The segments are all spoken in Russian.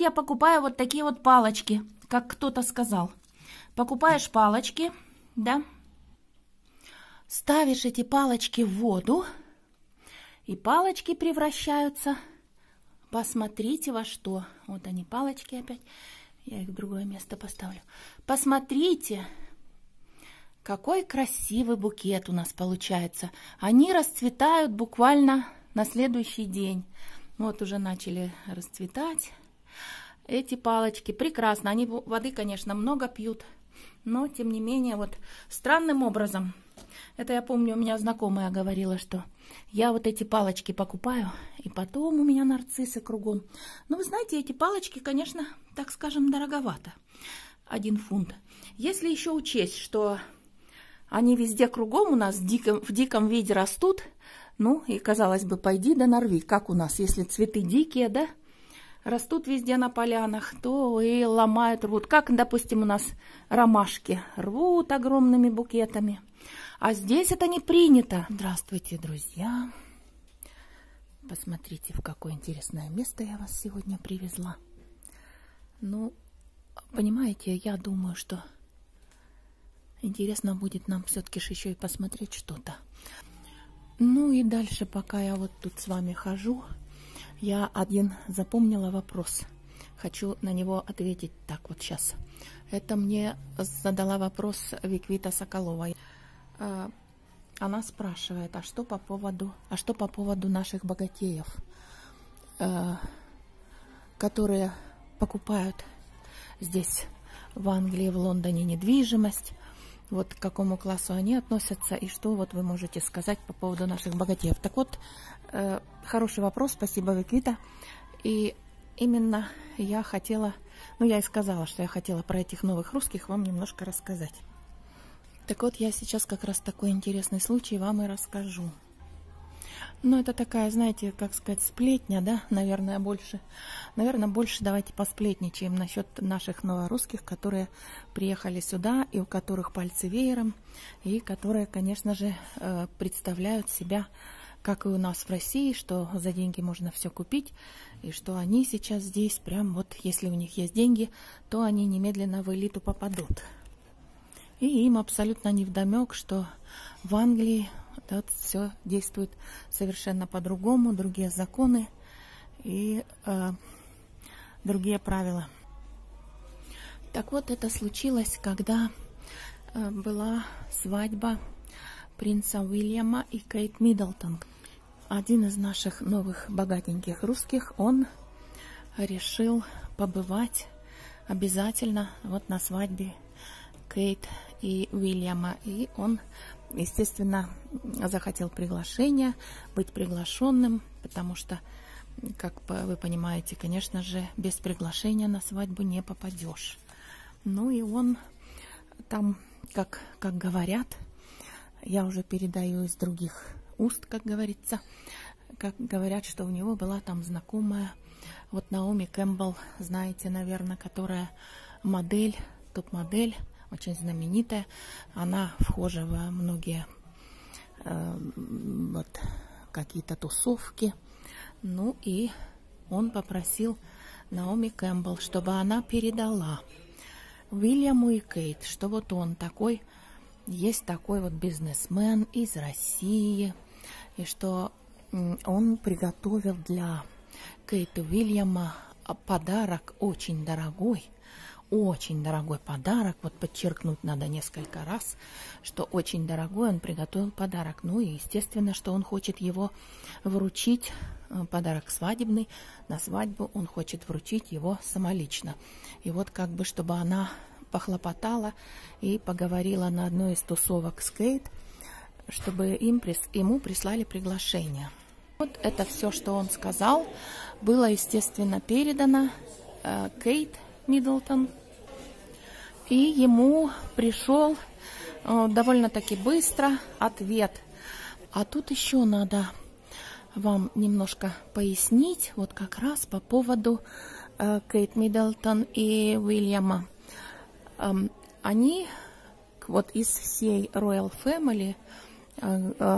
я покупаю вот такие вот палочки, как кто-то сказал. Покупаешь палочки, да, ставишь эти палочки в воду, и палочки превращаются. Посмотрите во что. Вот они, палочки опять. Я их в другое место поставлю. Посмотрите, какой красивый букет у нас получается. Они расцветают буквально на следующий день. Вот уже начали расцветать эти палочки. Прекрасно. Они воды, конечно, много пьют, но тем не менее, вот странным образом. Это я помню, у меня знакомая говорила, что я вот эти палочки покупаю, и потом у меня нарциссы кругом. Но вы знаете, эти палочки, конечно, так скажем, дороговато. Один фунт. Если еще учесть, что они везде кругом у нас в диком, в диком виде растут, ну и, казалось бы, пойди да нарви, как у нас, если цветы дикие, да, растут везде на полянах, то и ломают, рвут. Как, допустим, у нас ромашки рвут огромными букетами. А здесь это не принято. Здравствуйте, друзья. Посмотрите, в какое интересное место я вас сегодня привезла. Ну, понимаете, я думаю, что интересно будет нам все-таки еще и посмотреть что-то. Ну и дальше, пока я вот тут с вами хожу, я один запомнила вопрос. Хочу на него ответить так вот сейчас. Это мне задала вопрос Виквита Соколова. А, она спрашивает, а что по поводу, а что по поводу наших богатеев, а, которые покупают здесь, в Англии, в Лондоне недвижимость, вот к какому классу они относятся и что вот вы можете сказать по поводу наших богатеев. Так вот, э, хороший вопрос, спасибо, Виквита. И именно я хотела, ну я и сказала, что я хотела про этих новых русских вам немножко рассказать. Так вот, я сейчас как раз такой интересный случай вам и расскажу. Ну, это такая, знаете, как сказать, сплетня, да, наверное, больше. Наверное, больше давайте посплетничаем насчет наших новорусских, которые приехали сюда и у которых пальцы веером, и которые, конечно же, э, представляют себя, как и у нас в России, что за деньги можно все купить, и что они сейчас здесь прям вот, если у них есть деньги, то они немедленно в элиту попадут. И им абсолютно не вдомек, что в Англии Тут все действует совершенно по-другому, другие законы и э, другие правила. Так вот, это случилось, когда э, была свадьба принца Уильяма и Кейт Миддлтон. Один из наших новых богатеньких русских, он решил побывать обязательно вот на свадьбе Кейт и Уильяма. И он естественно, захотел приглашения, быть приглашенным, потому что, как вы понимаете, конечно же, без приглашения на свадьбу не попадешь. Ну и он там, как, как говорят, я уже передаю из других уст, как говорится, как говорят, что у него была там знакомая, вот Наоми Кэмпбелл, знаете, наверное, которая модель, топ-модель очень знаменитая. Она вхожа во многие э, вот, какие-то тусовки. Ну и он попросил Наоми Кэмпбелл, чтобы она передала Уильяму и Кейт, что вот он такой, есть такой вот бизнесмен из России, и что он приготовил для Кейт и Уильяма подарок очень дорогой – очень дорогой подарок. Вот подчеркнуть надо несколько раз, что очень дорогой он приготовил подарок. Ну и естественно, что он хочет его вручить, э, подарок свадебный, на свадьбу он хочет вручить его самолично. И вот как бы, чтобы она похлопотала и поговорила на одной из тусовок с Кейт, чтобы им, ему прислали приглашение. Вот это все, что он сказал, было, естественно, передано э, Кейт Миддлтон, и ему пришел э, довольно-таки быстро ответ. А тут еще надо вам немножко пояснить, вот как раз по поводу э, Кейт Миддлтон и Уильяма. Эм, они вот из всей Royal Family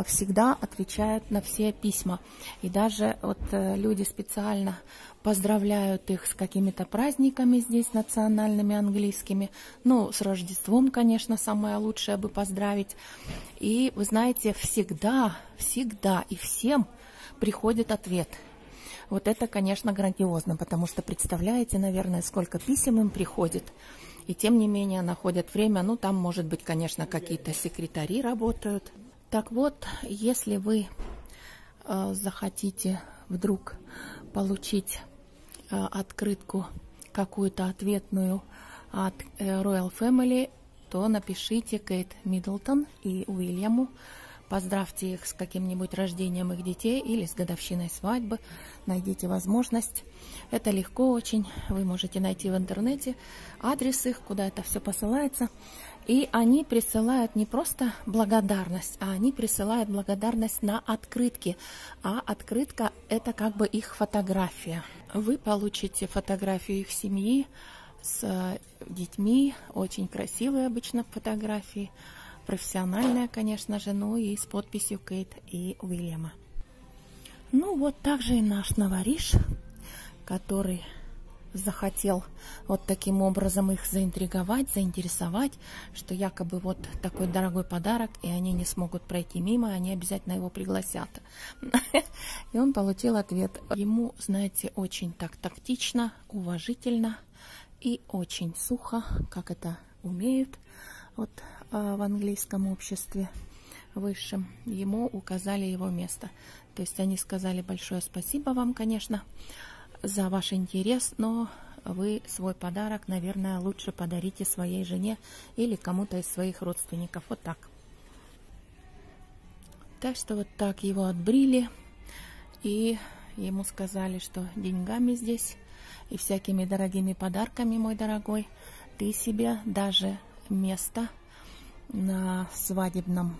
всегда отвечают на все письма. И даже вот люди специально поздравляют их с какими-то праздниками здесь национальными английскими. Ну, с Рождеством, конечно, самое лучшее бы поздравить. И вы знаете, всегда, всегда и всем приходит ответ. Вот это, конечно, грандиозно, потому что представляете, наверное, сколько писем им приходит. И тем не менее находят время, ну там, может быть, конечно, какие-то секретари работают. Так вот, если вы э, захотите вдруг получить э, открытку какую-то ответную от э, Royal Family, то напишите Кейт Миддлтон и Уильяму Поздравьте их с каким-нибудь рождением их детей или с годовщиной свадьбы. Найдите возможность. Это легко очень. Вы можете найти в интернете адрес их, куда это все посылается. И они присылают не просто благодарность, а они присылают благодарность на открытки. А открытка – это как бы их фотография. Вы получите фотографию их семьи с детьми, очень красивые обычно фотографии – профессиональная, конечно же, ну и с подписью Кейт и Уильяма. Ну вот также и наш новориш, который захотел вот таким образом их заинтриговать, заинтересовать, что якобы вот такой дорогой подарок, и они не смогут пройти мимо, они обязательно его пригласят. И он получил ответ. Ему, знаете, очень так тактично, уважительно и очень сухо, как это умеют вот а, в английском обществе высшем, ему указали его место. То есть они сказали большое спасибо вам, конечно, за ваш интерес, но вы свой подарок, наверное, лучше подарите своей жене или кому-то из своих родственников. Вот так. Так что вот так его отбрили, и ему сказали, что деньгами здесь и всякими дорогими подарками, мой дорогой, ты себе даже место – на свадебном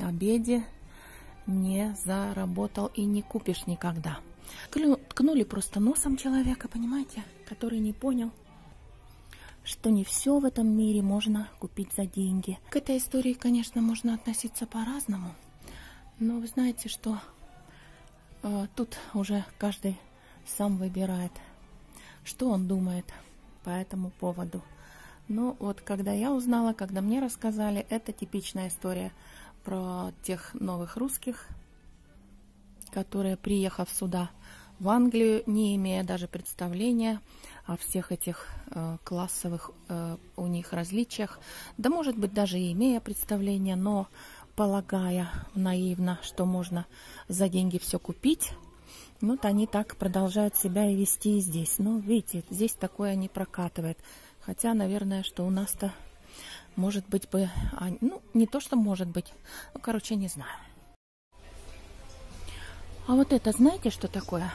обеде не заработал и не купишь никогда. Ткнули просто носом человека, понимаете, который не понял, что не все в этом мире можно купить за деньги. К этой истории, конечно, можно относиться по-разному, но вы знаете, что э, тут уже каждый сам выбирает, что он думает по этому поводу. Ну вот, когда я узнала, когда мне рассказали, это типичная история про тех новых русских, которые, приехав сюда, в Англию, не имея даже представления о всех этих э, классовых э, у них различиях, да, может быть, даже имея представление, но полагая наивно, что можно за деньги все купить, вот они так продолжают себя и вести и здесь. Ну, видите, здесь такое не прокатывает. Хотя, наверное, что у нас-то может быть бы... А, ну, не то, что может быть. Ну, короче, не знаю. А вот это знаете, что такое?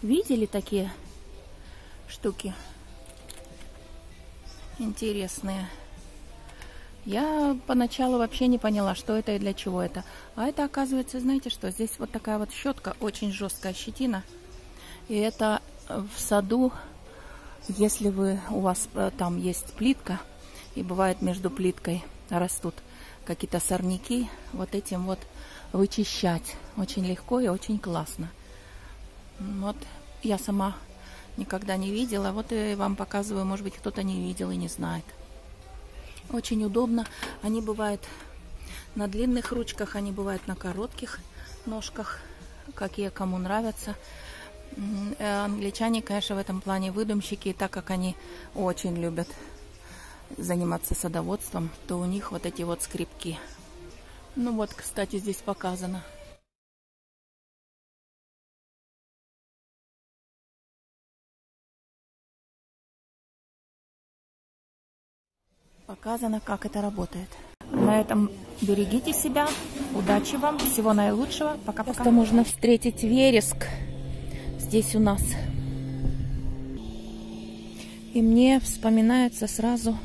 Видели такие штуки? Интересные. Я поначалу вообще не поняла, что это и для чего это. А это оказывается, знаете что, здесь вот такая вот щетка, очень жесткая щетина. И это в саду если вы, у вас э, там есть плитка, и бывает между плиткой растут какие-то сорняки, вот этим вот вычищать очень легко и очень классно. Вот я сама никогда не видела, вот и вам показываю, может быть, кто-то не видел и не знает. Очень удобно. Они бывают на длинных ручках, они бывают на коротких ножках, какие кому нравятся. Э, англичане, конечно, в этом плане выдумщики, так как они очень любят заниматься садоводством, то у них вот эти вот скрипки. Ну вот, кстати, здесь показано. Показано, как это работает. На этом берегите себя. Удачи вам. Всего наилучшего. Пока-пока. Можно встретить вереск здесь у нас. И мне вспоминаются сразу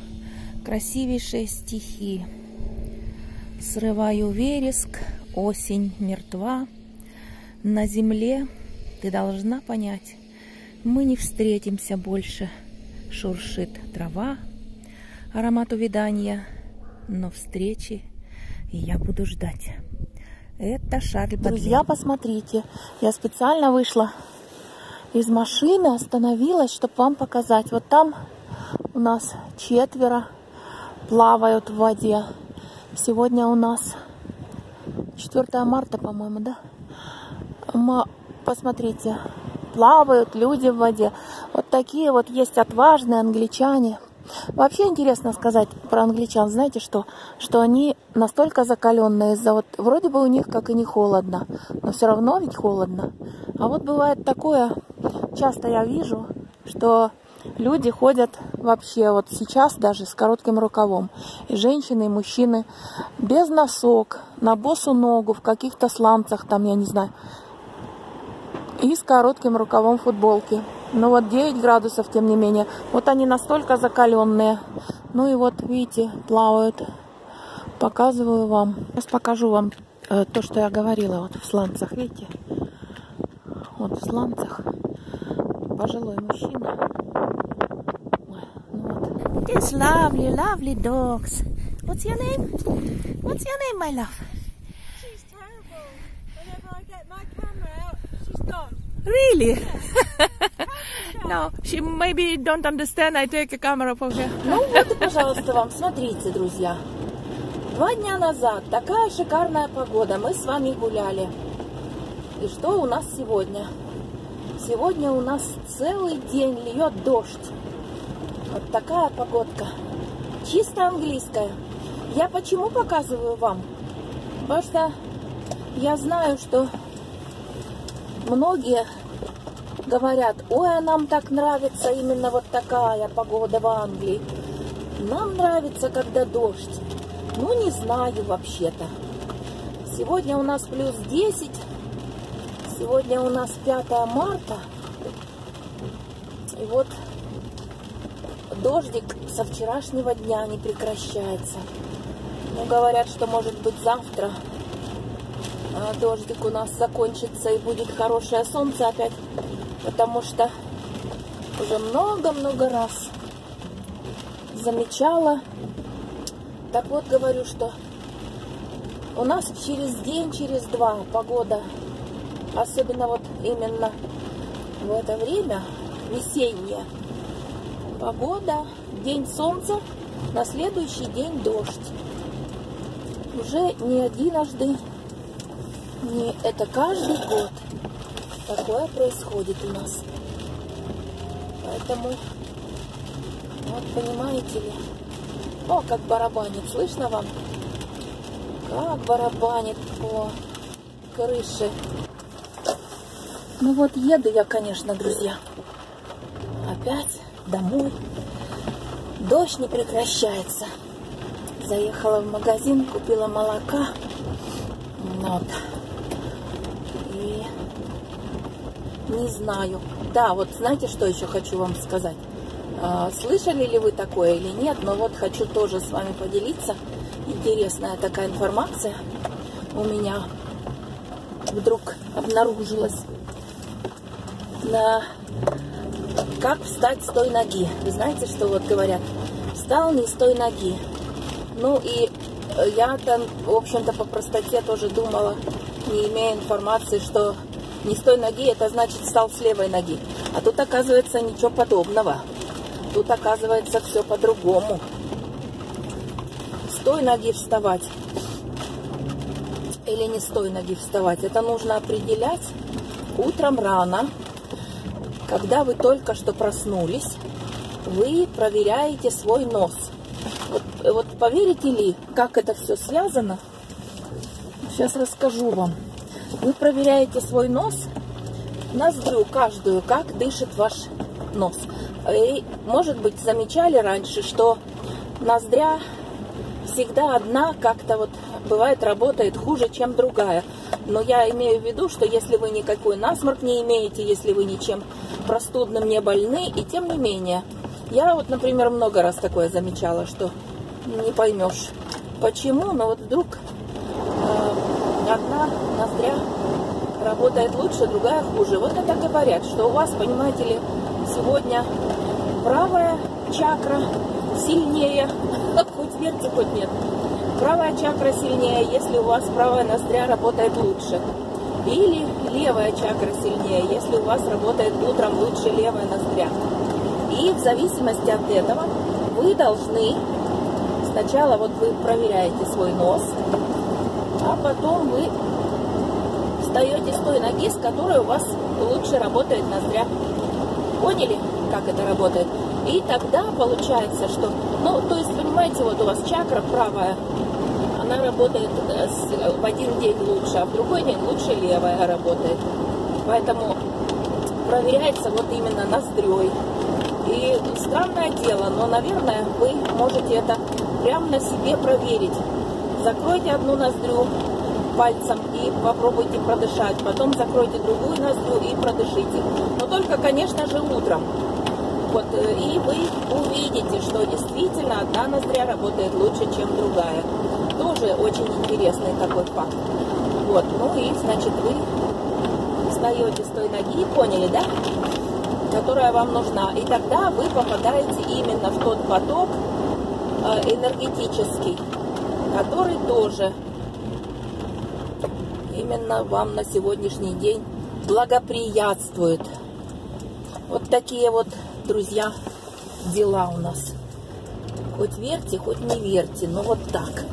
красивейшие стихи. Срываю вереск, осень мертва. На земле ты должна понять, мы не встретимся больше. Шуршит трава, аромат увядания но встречи я буду ждать. Это Шарль Друзья, посмотрите, я специально вышла из машины, остановилась, чтобы вам показать. Вот там у нас четверо плавают в воде. Сегодня у нас 4 марта, по-моему, да? Посмотрите, плавают люди в воде. Вот такие вот есть отважные англичане. Вообще интересно сказать про англичан, знаете что? Что они настолько закаленные из-за вот, вроде бы у них как и не холодно, но все равно ведь холодно. А вот бывает такое, часто я вижу, что люди ходят вообще вот сейчас даже с коротким рукавом. И женщины, и мужчины без носок, на босу ногу, в каких-то сланцах там, я не знаю и с коротким рукавом футболки. Ну вот 9 градусов, тем не менее. Вот они настолько закаленные. Ну и вот, видите, плавают. Показываю вам. Сейчас покажу вам э, то, что я говорила вот в сланцах. Видите? Вот в сланцах. Пожилой мужчина. This lovely, lovely dogs. What's your name? What's your name, my love? Really? no, she maybe don't understand. I take a camera for her. Ну вот, пожалуйста, вам. Смотрите, друзья. Два дня назад такая шикарная погода. Мы с вами гуляли. И что у нас сегодня? Сегодня у нас целый день льет дождь. Вот такая погодка. Чисто английская. Я почему показываю вам? Потому что я знаю, что многие говорят, ой, а нам так нравится именно вот такая погода в Англии. Нам нравится, когда дождь. Ну, не знаю вообще-то. Сегодня у нас плюс 10. Сегодня у нас 5 марта. И вот дождик со вчерашнего дня не прекращается. Ну, говорят, что может быть завтра а, дождик у нас закончится и будет хорошее солнце опять, потому что уже много-много раз замечала. Так вот, говорю, что у нас через день, через два погода, особенно вот именно в это время, весенняя погода, день солнца, на следующий день дождь. Уже не единожды не это каждый год такое происходит у нас. Поэтому, вот понимаете ли, о, как барабанит, слышно вам? Как барабанит по крыше. Ну вот еду я, конечно, друзья, опять домой. Дождь не прекращается. Заехала в магазин, купила молока. Вот. Не знаю. Да, вот знаете, что еще хочу вам сказать? А, слышали ли вы такое или нет, но вот хочу тоже с вами поделиться. Интересная такая информация у меня вдруг обнаружилась. На как встать с той ноги. Вы знаете, что вот говорят? Встал не с той ноги. Ну и я там, в общем-то, по простоте тоже думала, не имея информации, что не с той ноги, это значит встал с левой ноги. А тут оказывается ничего подобного. Тут оказывается все по-другому. С той ноги вставать или не с той ноги вставать, это нужно определять утром рано, когда вы только что проснулись, вы проверяете свой нос. Вот, вот поверите ли, как это все связано? Сейчас расскажу вам. Вы проверяете свой нос, ноздрю каждую, как дышит ваш нос. И, может быть, замечали раньше, что ноздря всегда одна как-то вот бывает работает хуже, чем другая. Но я имею в виду, что если вы никакой насморк не имеете, если вы ничем простудным не больны, и тем не менее. Я вот, например, много раз такое замечала, что не поймешь почему, но вот вдруг одна ноздря работает лучше, другая хуже. Вот это говорят, что у вас, понимаете ли, сегодня правая чакра сильнее, хоть верьте, хоть нет. Правая чакра сильнее, если у вас правая ноздря работает лучше. Или левая чакра сильнее, если у вас работает утром лучше левая ноздря. И в зависимости от этого вы должны сначала вот вы проверяете свой нос, а потом вы встаете с той ноги, с которой у вас лучше работает ноздря. Поняли, как это работает? И тогда получается, что, ну, то есть, понимаете, вот у вас чакра правая, она работает э, в один день лучше, а в другой день лучше левая работает. Поэтому проверяется вот именно ноздрёй. И странное дело, но, наверное, вы можете это прямо на себе проверить. Закройте одну ноздрю пальцем и попробуйте продышать. Потом закройте другую ноздрю и продышите. Но только, конечно же, утром. Вот, э, и вы увидите, что действительно одна ноздря работает лучше, чем другая. Тоже очень интересный такой факт. Вот, ну и, значит, вы встаете с той ноги, поняли, да? Которая вам нужна. И тогда вы попадаете именно в тот поток э, энергетический, который тоже именно вам на сегодняшний день благоприятствует. Вот такие вот, друзья, дела у нас. Хоть верьте, хоть не верьте, но вот так.